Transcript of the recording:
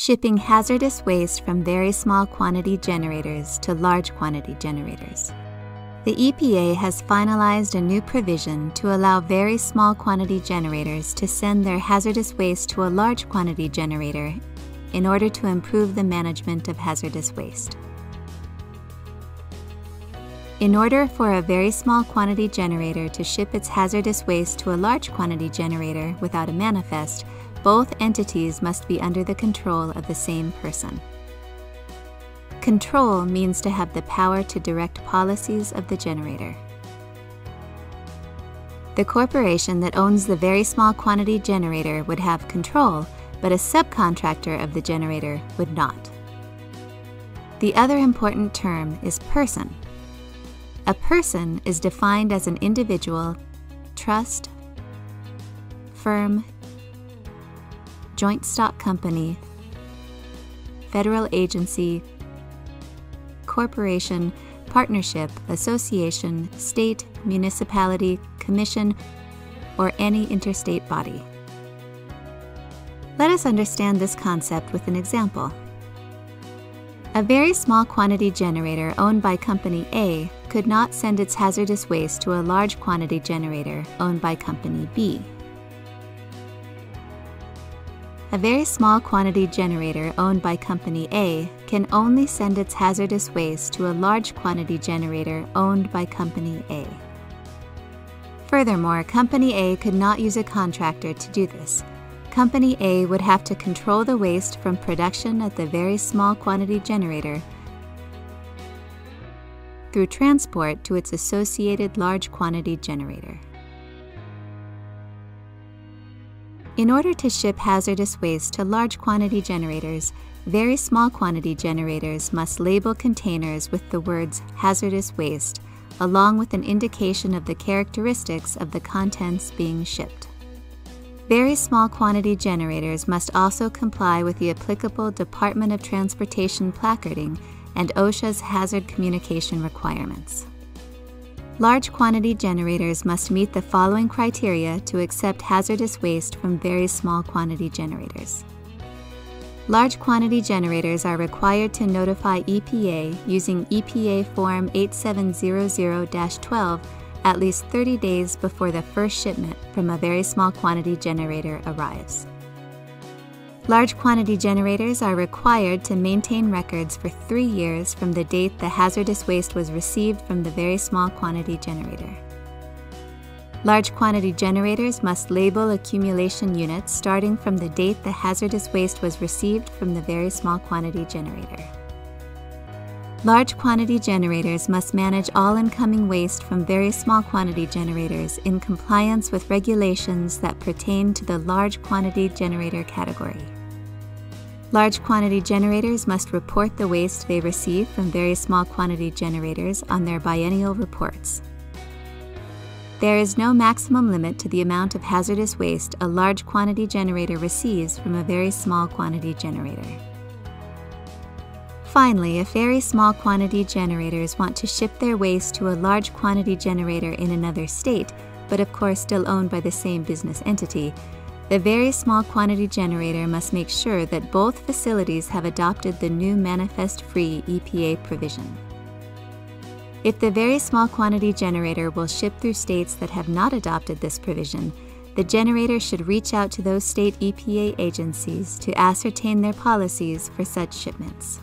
shipping hazardous waste from very small quantity generators to large quantity generators. The EPA has finalized a new provision to allow very small quantity generators to send their hazardous waste to a large quantity generator in order to improve the management of hazardous waste. In order for a very small quantity generator to ship its hazardous waste to a large quantity generator without a manifest, both entities must be under the control of the same person. Control means to have the power to direct policies of the generator. The corporation that owns the very small quantity generator would have control, but a subcontractor of the generator would not. The other important term is person. A person is defined as an individual, trust, firm, joint stock company, federal agency, corporation, partnership, association, state, municipality, commission, or any interstate body. Let us understand this concept with an example. A very small quantity generator owned by Company A could not send its hazardous waste to a large quantity generator owned by Company B. A very small quantity generator owned by Company A can only send its hazardous waste to a large quantity generator owned by Company A. Furthermore, Company A could not use a contractor to do this, Company A would have to control the waste from production at the very small quantity generator through transport to its associated large quantity generator. In order to ship hazardous waste to large quantity generators, very small quantity generators must label containers with the words hazardous waste, along with an indication of the characteristics of the contents being shipped. Very small quantity generators must also comply with the applicable Department of Transportation placarding and OSHA's hazard communication requirements. Large quantity generators must meet the following criteria to accept hazardous waste from very small quantity generators. Large quantity generators are required to notify EPA using EPA Form 8700 12 at least 30 days before the first shipment from a very small quantity generator arrives. Large quantity generators are required to maintain records for three years from the date the hazardous waste was received from the very small quantity generator. Large quantity generators must label accumulation units starting from the date the hazardous waste was received from the very small quantity generator. Large quantity generators must manage all incoming waste from very small quantity generators in compliance with regulations that pertain to the large quantity generator category. Large quantity generators must report the waste they receive from very small quantity generators on their biennial reports. There is no maximum limit to the amount of hazardous waste a large quantity generator receives from a very small quantity generator. Finally, if very small quantity generators want to ship their waste to a large quantity generator in another state, but of course still owned by the same business entity, the very small quantity generator must make sure that both facilities have adopted the new manifest free EPA provision. If the very small quantity generator will ship through states that have not adopted this provision, the generator should reach out to those state EPA agencies to ascertain their policies for such shipments.